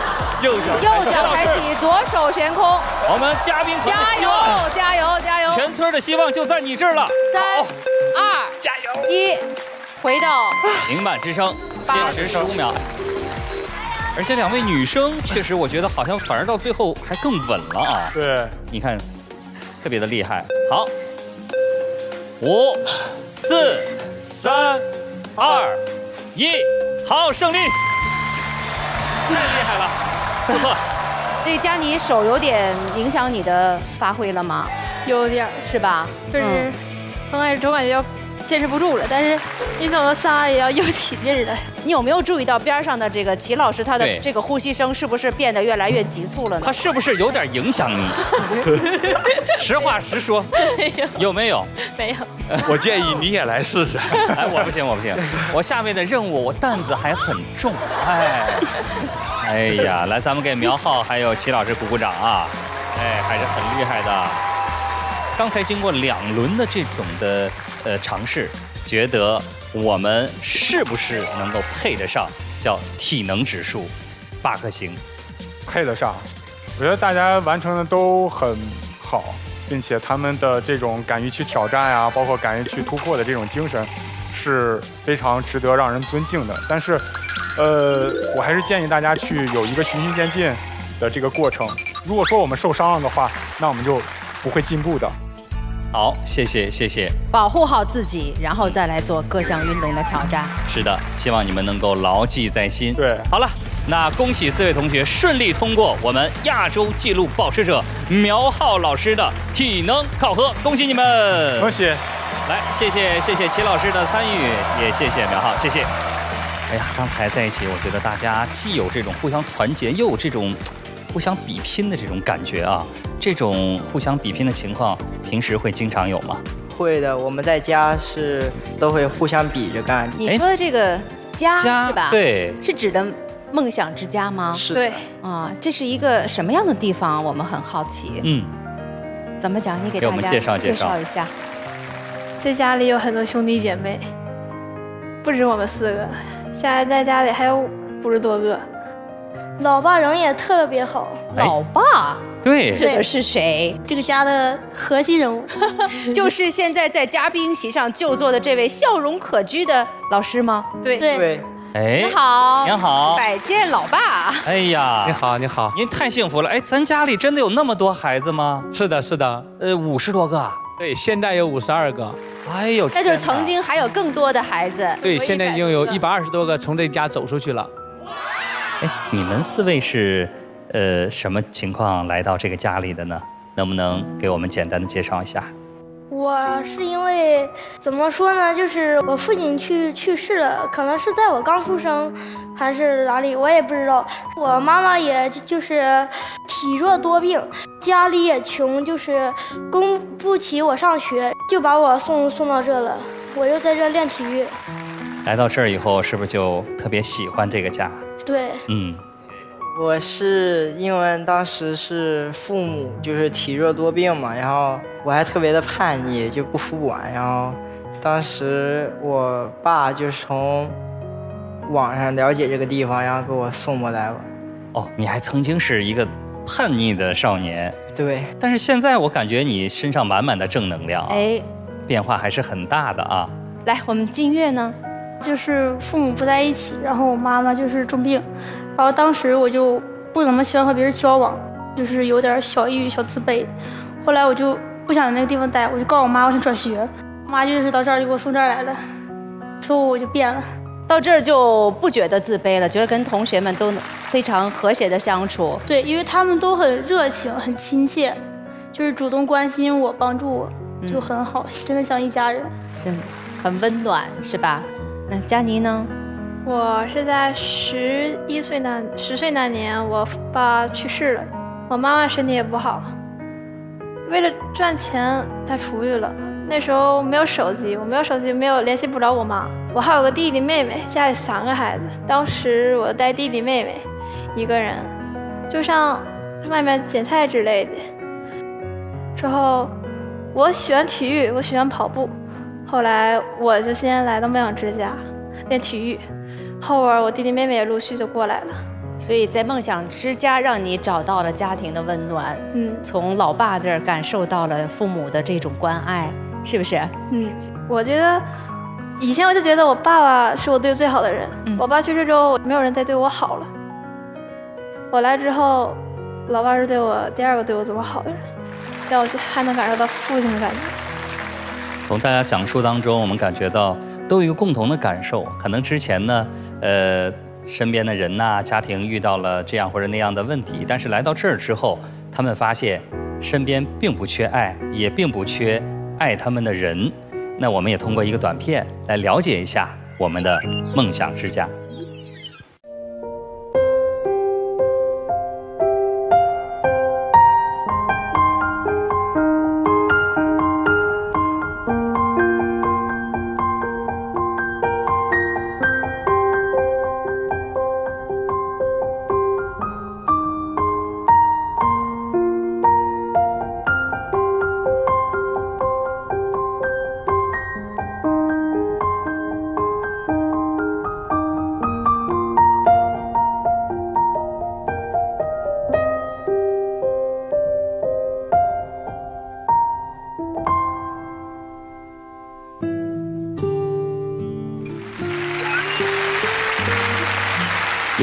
右脚右脚抬起，左手悬空。我们嘉宾团的加油希望，！加油！加油！全村的希望就在你这儿了。三、二、加油！一，回到平板支撑，八坚持十五秒。而且两位女生确实，我觉得好像反而到最后还更稳了啊！对，你看，特别的厉害。好，五、四、三、二、一，好，胜利！太厉害了，不错。这佳妮手有点影响你的发挥了吗？有点，是吧？就是嗯刚开始总感觉要坚持不住了，但是你怎么仨也要又起劲儿了。你有没有注意到边上的这个齐老师，他的这个呼吸声是不是变得越来越急促了呢他？是不是有点影响你？实话实说，没有，有没有？没有。我建议你也来试试。哎，我不行，我不行，我下面的任务我担子还很重，哎，哎呀，来，咱们给苗浩还有齐老师鼓鼓掌啊，哎，还是很厉害的。刚才经过两轮的这种的呃尝试，觉得我们是不是能够配得上叫体能指数八颗星？配得上。我觉得大家完成的都很好，并且他们的这种敢于去挑战呀、包括敢于去突破的这种精神，是非常值得让人尊敬的。但是，呃，我还是建议大家去有一个循序渐进的这个过程。如果说我们受伤了的话，那我们就不会进步的。好，谢谢谢谢。保护好自己，然后再来做各项运动的挑战。是的，希望你们能够牢记在心。对，好了，那恭喜四位同学顺利通过我们亚洲纪录保持者苗浩老师的体能考核，恭喜你们！恭喜！来，谢谢谢谢齐老师的参与，也谢谢苗浩，谢谢。哎呀，刚才在一起，我觉得大家既有这种互相团结，又有这种 互相比拼的这种感觉啊。这种互相比拼的情况，平时会经常有吗？会的，我们在家是都会互相比着干。你说的这个家家是吧？对是指的梦想之家吗？是对，啊，这是一个什么样的地方？我们很好奇。嗯，怎么讲？你给给我们大家介绍介绍介绍一下。这家里有很多兄弟姐妹，不止我们四个，现在在家里还有五十多个。老爸人也特别好，老爸对指的是谁？这个家的核心人物 就是现在在嘉宾席上就坐的这位笑容可掬的老师吗？对对，哎，您好，您好百见老爸。哎呀，你好，你好，您太幸福了！哎，咱家里真的有那么多孩子吗？是的，是的，呃，五十多个啊。对，现在有五十二个，哎呦，那就是曾经还有更多的孩子。对，现在已经有一百二十多个从这家走出去了。哎，你们四位是呃什么情况来到这个家里的呢？能不能给我们简单的介绍一下？我是因为怎么说呢，就是我父亲去去世了，可能是在我刚出生，还是哪里，我也不知道。我妈妈也就就是体弱多病，家里也穷，就是供不起我上学，就把我送送到这了。我就在这练体育。来到这儿以后，是不是就特别喜欢这个家？对，嗯，我是因为当时是父母就是体弱多病嘛，然后我还特别的叛逆，就不服管，然后当时我爸就从网上了解这个地方，然后给我送过来了。哦，你还曾经是一个叛逆的少年，对，但是现在我感觉你身上满满的正能量啊，哎，变化还是很大的啊。来，我们静月呢？就是父母不在一起，然后我妈妈就是重病，然后当时我就不怎么喜欢和别人交往，就是有点小抑郁、小自卑。后来我就不想在那个地方待，我就告诉我妈我想转学，我妈就是到这儿就给我送这儿来了，之后我就变了。到这儿就不觉得自卑了，觉得跟同学们都非常和谐的相处。对，因为他们都很热情、很亲切，就是主动关心我、帮助我，就很好，真的像一家人。真的很温暖，是吧？那佳妮呢？我是在十一岁那十岁那年，我爸去世了，我妈妈身体也不好，为了赚钱，她出去了，那时候没有手机，我没有手机，没有联系不着我妈。我还有个弟弟妹妹，家里三个孩子。当时我带弟弟妹妹一个人，就上外面捡菜之类的。之后我喜欢体育，我喜欢跑步。后来我就先来到梦想之家练体育，后边我弟弟妹妹也陆续就过来了。所以在梦想之家，让你找到了家庭的温暖。嗯，从老爸这儿感受到了父母的这种关爱，是不是？嗯，我觉得以前我就觉得我爸爸是我对最好的人。我爸去世之后，没有人再对我好了。我来之后，老爸是对我第二个对我这么好的人，让我还能感受到父亲的感觉。从大家讲述当中，我们感觉到都有一个共同的感受，可能之前呢，呃。身边的人呐，家庭遇到了这样或者那样的问题，但是来到这儿之后，他们发现身边并不缺爱，也并不缺爱他们的人。那我们也通过一个短片来了解一下我们的梦想之家。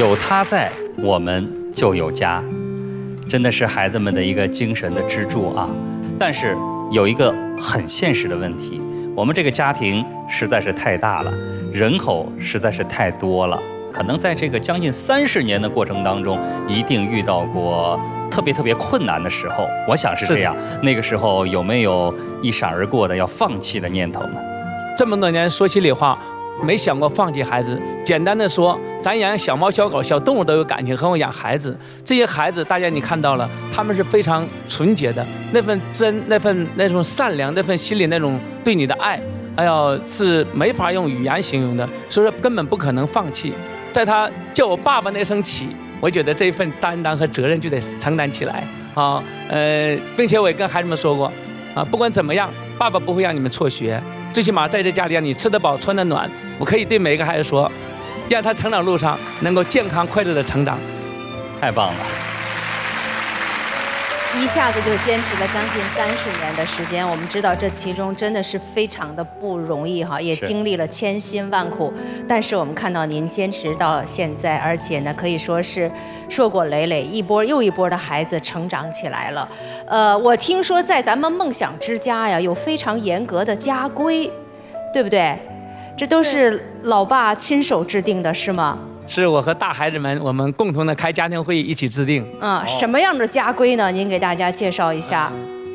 有他在，我们就有家，真的是孩子们的一个精神的支柱啊！但是有一个很现实的问题，我们这个家庭实在是太大了，人口实在是太多了，可能在这个将近三十年的过程当中，一定遇到过特别特别困难的时候。我想是这样。那个时候有没有一闪而过的要放弃的念头呢？这么多年说心里话。没想过放弃孩子。简单的说，咱养小猫、小狗、小动物都有感情，何况养孩子？这些孩子，大家你看到了，他们是非常纯洁的，那份真、那份那种善良、那份心里那种对你的爱，哎呀，是没法用语言形容的。所以说，根本不可能放弃。在他叫我爸爸那声起，我觉得这份担当和责任就得承担起来啊。呃，并且我也跟孩子们说过，啊，不管怎么样，爸爸不会让你们辍学。最起码在这家里让你吃得饱穿得暖，我可以对每一个孩子说，让他成长路上能够健康快乐的成长，太棒了。一下子就坚持了将近三十年的时间，我们知道这其中真的是非常的不容易哈，也经历了千辛万苦。但是我们看到您坚持到现在，而且呢可以说是硕果累累，一波又一波的孩子成长起来了。呃，我听说在咱们梦想之家呀，有非常严格的家规，对不对？这都是老爸亲手制定的，是吗？是我和大孩子们，我们共同的开家庭会议，一起制定。嗯，什么样的家规呢？您给大家介绍一下。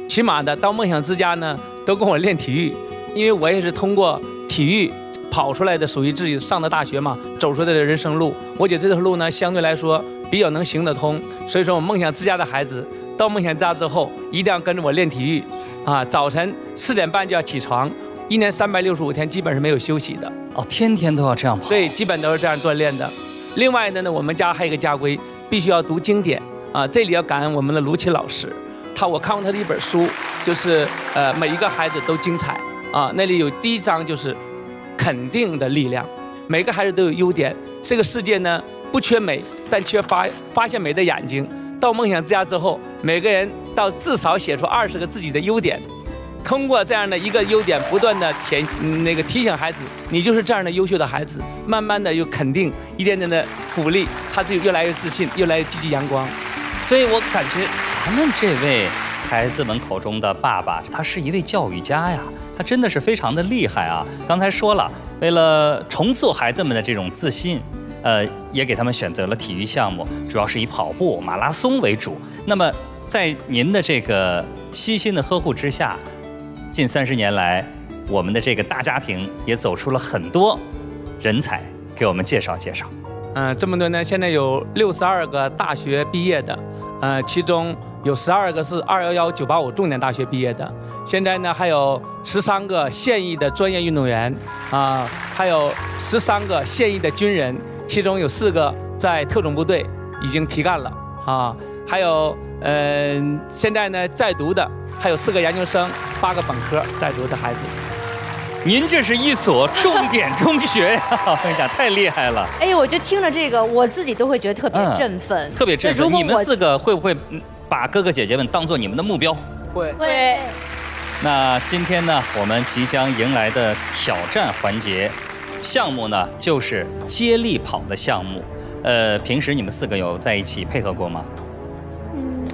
起码的，到梦想之家呢，都跟我练体育，因为我也是通过体育跑出来的，属于自己上的大学嘛，走出来的人生路。我觉得这条路呢，相对来说比较能行得通。所以说，我梦想之家的孩子到梦想之家之后，一定要跟着我练体育。啊，早晨四点半就要起床，一年三百六十五天基本是没有休息的。哦，天天都要这样跑。对，基本都是这样锻炼的。另外呢，呢，我们家还有一个家规，必须要读经典啊。这里要感恩我们的卢奇老师，他我看过他的一本书，就是呃每一个孩子都精彩啊。那里有第一章就是肯定的力量，每个孩子都有优点。这个世界呢不缺美，但缺发发现美的眼睛。到梦想之家之后，每个人到至少写出二十个自己的优点。通过这样的一个优点，不断的提那个提醒孩子，你就是这样的优秀的孩子，慢慢的又肯定，一点点的鼓励，他就越来越自信，越来越积极阳光。所以我感觉咱们这位孩子们口中的爸爸，他是一位教育家呀，他真的是非常的厉害啊。刚才说了，为了重塑孩子们的这种自信，呃，也给他们选择了体育项目，主要是以跑步、马拉松为主。那么在您的这个悉心的呵护之下。近三十年来，我们的这个大家庭也走出了很多人才，给我们介绍介绍。嗯，这么多年，现在有六十二个大学毕业的，呃，其中有十二个是二幺幺九八五重点大学毕业的。现在呢，还有十三个现役的专业运动员啊，还有十三个现役的军人，其中有四个在特种部队已经提干了啊，还有嗯，现在呢在读的还有四个研究生，八个本科在读的孩子。您这是一所重点中学呀！我跟你讲，太厉害了。哎，我就听了这个，我自己都会觉得特别振奋，特别振奋。你们四个会不会把哥哥姐姐们当做你们的目标？会会。那今天呢，我们即将迎来的挑战环节项目呢，就是接力跑的项目。呃，平时你们四个有在一起配合过吗？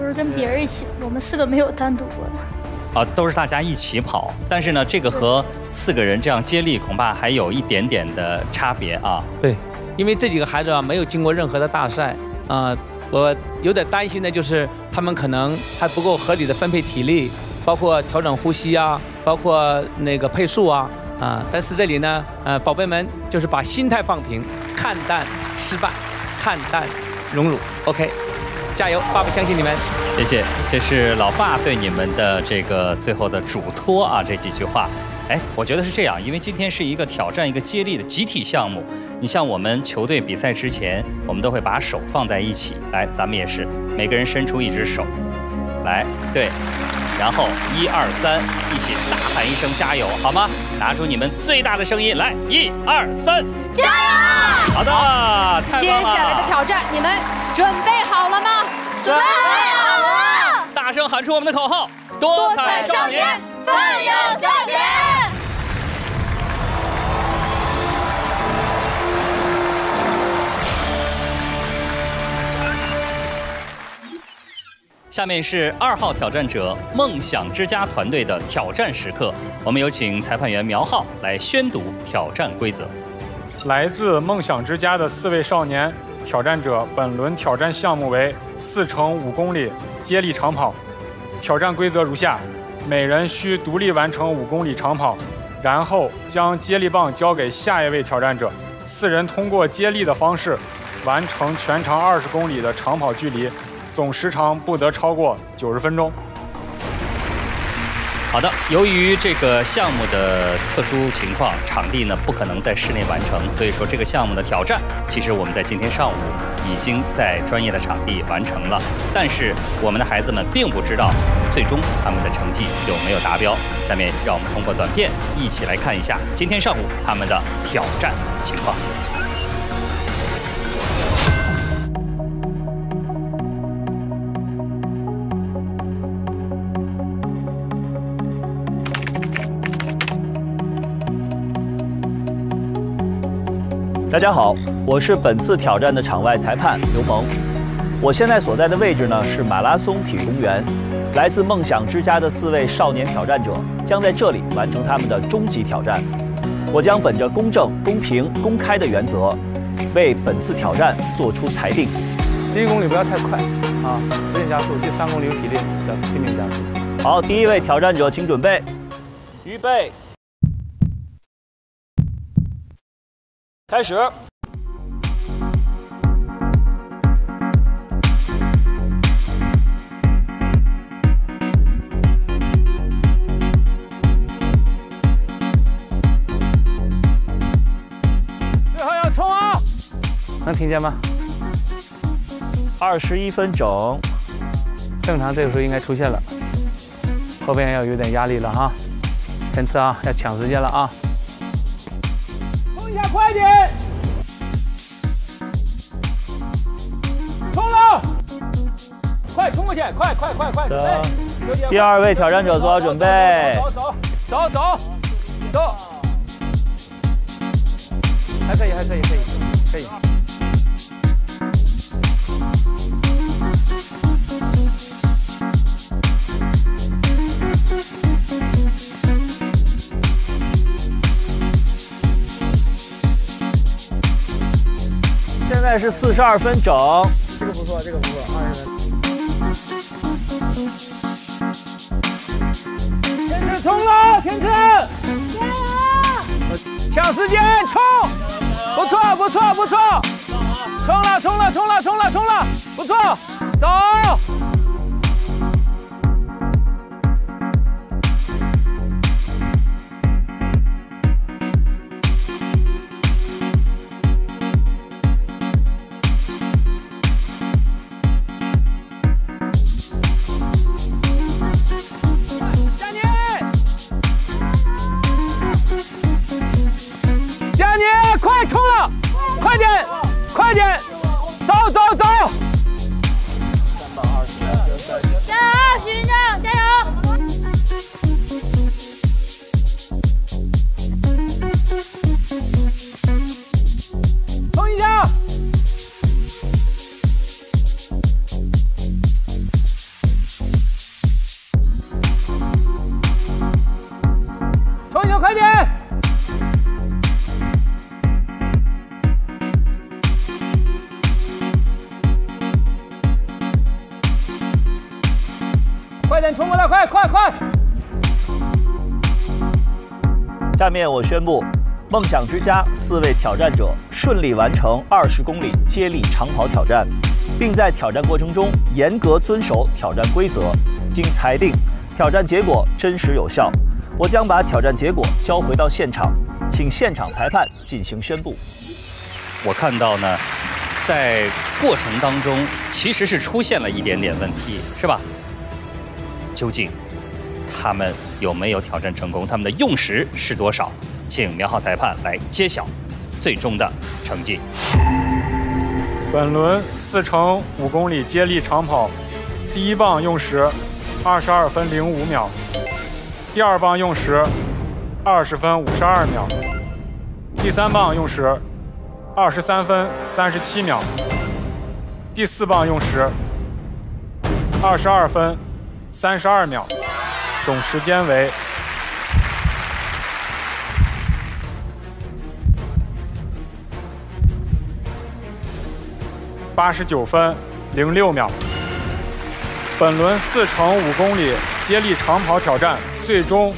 嗯，都是跟别人一起，我们四个没有单独过的。啊，都是大家一起跑，但是呢，这个和四个人这样接力，恐怕还有一点点的差别啊。对，因为这几个孩子啊，没有经过任何的大赛啊，我有点担心的就是他们可能还不够合理的分配体力。包括调整呼吸啊，包括那个配速啊，啊，但是这里呢，呃，宝贝们就是把心态放平，看淡失败，看淡荣辱，OK，加油，爸爸相信你们，谢谢，这是老爸对你们的这个最后的嘱托啊，这几句话，哎，我觉得是这样，因为今天是一个挑战，一个接力的集体项目，你像我们球队比赛之前，我们都会把手放在一起，来，咱们也是，每个人伸出一只手，来，对。然后一二三，一起大喊一声加油，好吗？拿出你们最大的声音来，一二三，加油！好的，太棒了。接下来的挑战，你们准备好了吗？准备好了。大声喊出我们的口号：多彩少年，奋勇向下面是二号挑战者梦想之家团队的挑战时刻，我们有请裁判员苗浩来宣读挑战规则。来自梦想之家的四位少年挑战者，本轮挑战项目为四乘五公里接力长跑。挑战规则如下：每人需独立完成五公里长跑，然后将接力棒交给下一位挑战者。四人通过接力的方式完成全长二十公里的长跑距离。总时长不得超过九十分钟。好的，由于这个项目的特殊情况，场地呢不可能在室内完成，所以说这个项目的挑战，其实我们在今天上午已经在专业的场地完成了。但是我们的孩子们并不知道最终他们的成绩有没有达标。下面让我们通过短片一起来看一下今天上午他们的挑战情况。大家好，我是本次挑战的场外裁判刘萌。我现在所在的位置呢是马拉松体育公园。来自梦想之家的四位少年挑战者将在这里完成他们的终极挑战。我将本着公正、公平、公开的原则，为本次挑战做出裁定。第一公里不要太快啊，逐渐加速。第三公里有体力，要拼命加速。好，第一位挑战者，请准备，预备。开始。最后要冲啊！能听见吗？二十一分整，正常这个时候应该出现了。后边要有点压力了哈，天赐啊，要抢时间了啊！冲一下快点！快冲过去！快快快快！备。第二位挑战者做好准备。走走走走走。还可以，还可以，可以，可以。现在是四十二分整，这个不错，这个不错，冲了，天赐！加油！抢时间，冲！不错，不错，不错！冲了，冲了，冲了，冲了，冲了！不错，走！面我宣布，梦想之家四位挑战者顺利完成二十公里接力长跑挑战，并在挑战过程中严格遵守挑战规则。经裁定，挑战结果真实有效。我将把挑战结果交回到现场，请现场裁判进行宣布。我看到呢，在过程当中其实是出现了一点点问题，是吧？究竟他们有没有挑战成功？他们的用时是多少？请苗浩裁判来揭晓最终的成绩。本轮四乘五公里接力长跑，第一棒用时二十二分零五秒，第二棒用时二十分五十二秒，第三棒用时二十三分三十七秒，第四棒用时二十二分三十二秒，总时间为八十九分零六秒。本轮四乘五公里接力长跑挑战最终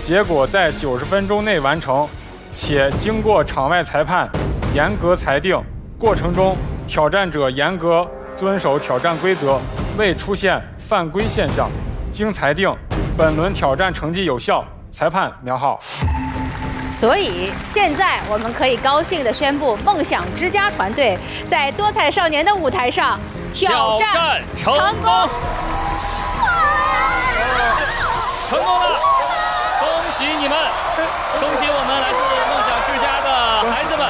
结果在九十分钟内完成，且经过场外裁判严格裁定，过程中挑战者严格遵守挑战规则，未出现犯规现象。经裁定，本轮挑战成绩有效。裁判苗浩。所以现在我们可以高兴地宣布，梦想之家团队在多彩少年的舞台上挑战成功。成功了！恭喜你们，恭喜我们来自梦想之家的孩子们，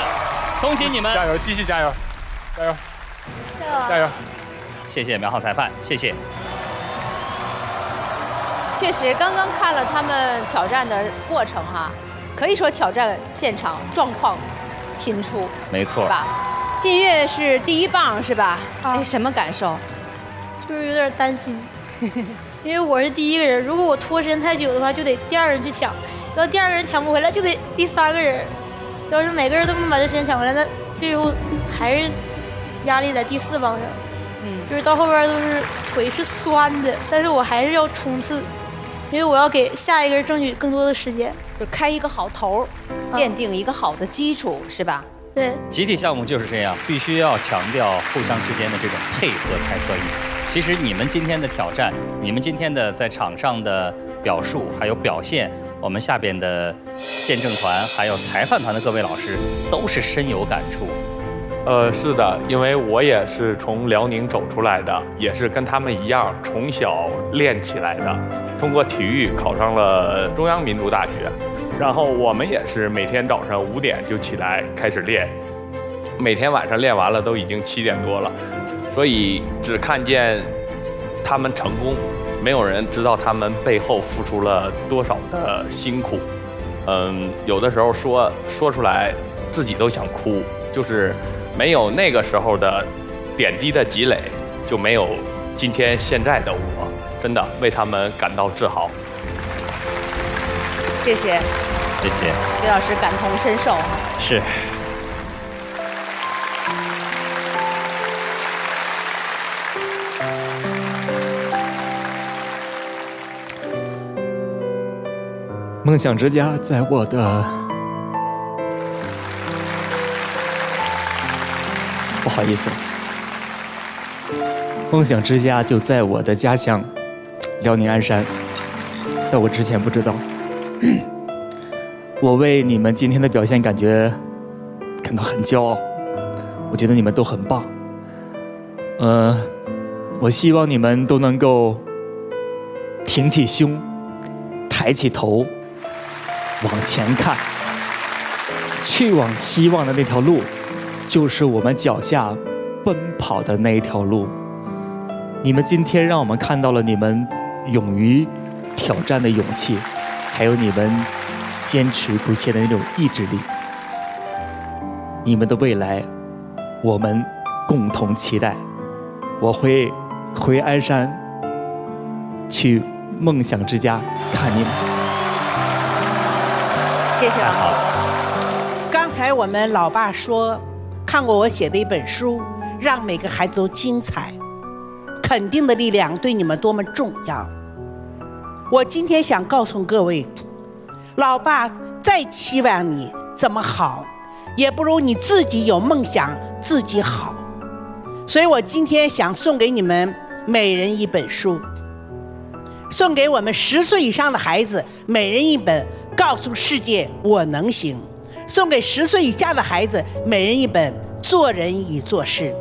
恭喜你们！加油，继续加油，加油，加油！谢谢苗浩裁判，谢谢。确实，刚刚看了他们挑战的过程哈，可以说挑战现场状况频出，没错，吧？靳月是第一棒是吧？哎，什么感受？就是有点担心，因为我是第一个人，如果我拖时间太久的话，就得第二个人去抢；要第二个人抢不回来，就得第三个人。要是每个人都能把这时间抢回来，那最后还是压力在第四棒上。嗯，就是到后边都是腿是酸的，但是我还是要冲刺。因为我要给下一个人争取更多的时间，就开一个好头，奠定一个好的基础，是吧？对。集体项目就是这样，必须要强调互相之间的这种配合才可以。其实你们今天的挑战，你们今天的在场上的表述还有表现，我们下边的见证团还有裁判团的各位老师都是深有感触。呃，是的，因为我也是从辽宁走出来的，也是跟他们一样从小练起来的，通过体育考上了中央民族大学，然后我们也是每天早上五点就起来开始练，每天晚上练完了都已经七点多了，所以只看见他们成功，没有人知道他们背后付出了多少的辛苦，嗯，有的时候说说出来自己都想哭，就是。没有那个时候的点滴的积累，就没有今天现在的我。真的为他们感到自豪。谢谢，谢谢李老师感同身受。是。梦想之家在我的。不好意思，梦想之家就在我的家乡 辽宁鞍山，但我之前不知道。我为你们今天的表现感觉感到很骄傲，我觉得你们都很棒。呃，我希望你们都能够挺起胸，抬起头，往前看，去往希望的那条路。就是我们脚下奔跑的那一条路。你们今天让我们看到了你们勇于挑战的勇气，还有你们坚持不懈的那种意志力。你们的未来，我们共同期待。我会回鞍山去梦想之家看你们。谢谢老师。刚才我们老爸说。看过我写的一本书，让每个孩子都精彩。肯定的力量对你们多么重要！我今天想告诉各位，老爸再期望你怎么好，也不如你自己有梦想自己好。所以我今天想送给你们每人一本书，送给我们十岁以上的孩子每人一本，告诉世界我能行；送给十岁以下的孩子每人一本，做人与做事。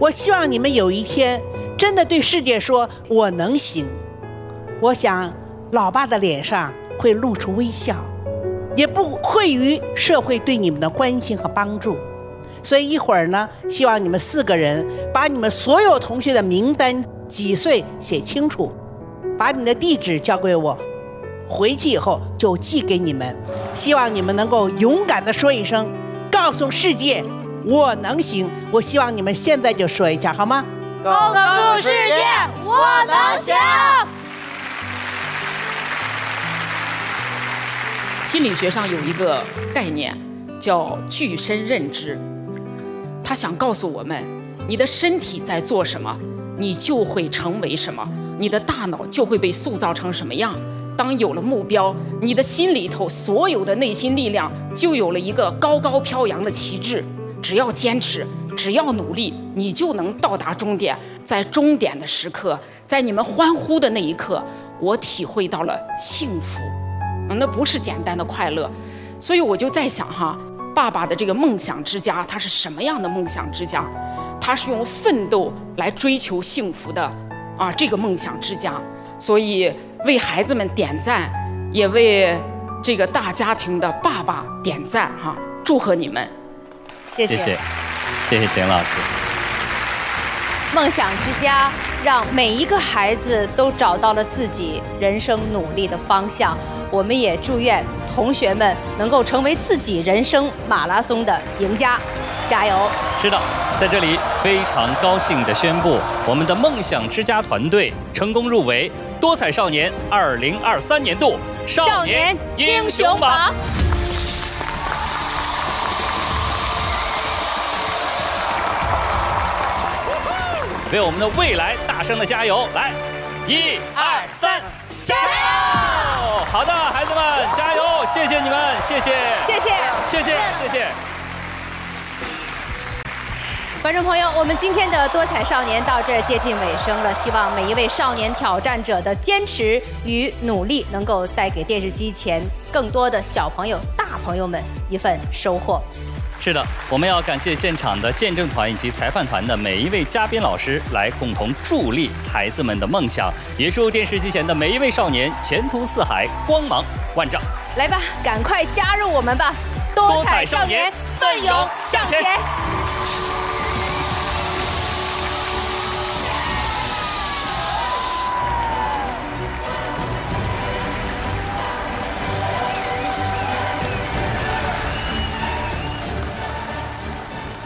我希望你们有一天真的对世界说我能行。我想，老爸的脸上会露出微笑，也不愧于社会对你们的关心和帮助。所以一会儿呢，希望你们四个人把你们所有同学的名单、几岁写清楚，把你的地址交给我，回去以后就寄给你们。希望你们能够勇敢的说一声，告诉世界我能行。我希望你们现在就说一下，好吗？告诉世界我能行。心理学上有一个概念叫具身认知，他想告诉我们，你的身体在做什么，你就会成为什么，你的大脑就会被塑造成什么样。当有了目标，你的心里头所有的内心力量就有了一个高高飘扬的旗帜。只要坚持，只要努力，你就能到达终点。在终点的时刻，在你们欢呼的那一刻，我体会到了幸福。那不是简单的快乐，所以我就在想哈，爸爸的这个梦想之家，他是什么样的梦想之家？他是用奋斗来追求幸福的，啊，这个梦想之家。所以为孩子们点赞，也为这个大家庭的爸爸点赞哈，祝贺你们！谢谢，谢谢简老师。梦想之家让每一个孩子都找到了自己人生努力的方向。我们也祝愿同学们能够成为自己人生马拉松的赢家，加油！是的，在这里非常高兴地宣布，我们的梦想之家团队成功入围多彩少年二零二三年度少年英雄榜。为我们的未来大声的加油！来，一二三，加油！好的，孩子们，加油！谢谢你们，谢谢，谢谢，谢谢，谢谢。观众朋友，我们今天的多彩少年到这儿接近尾声了。希望每一位少年挑战者的坚持与努力，能够带给电视机前更多的小朋友、大朋友们一份收获。是的，我们要感谢现场的见证团以及裁判团的每一位嘉宾老师，来共同助力孩子们的梦想，也祝电视机前的每一位少年前途似海，光芒万丈。来吧，赶快加入我们吧！多彩少年，奋勇向前。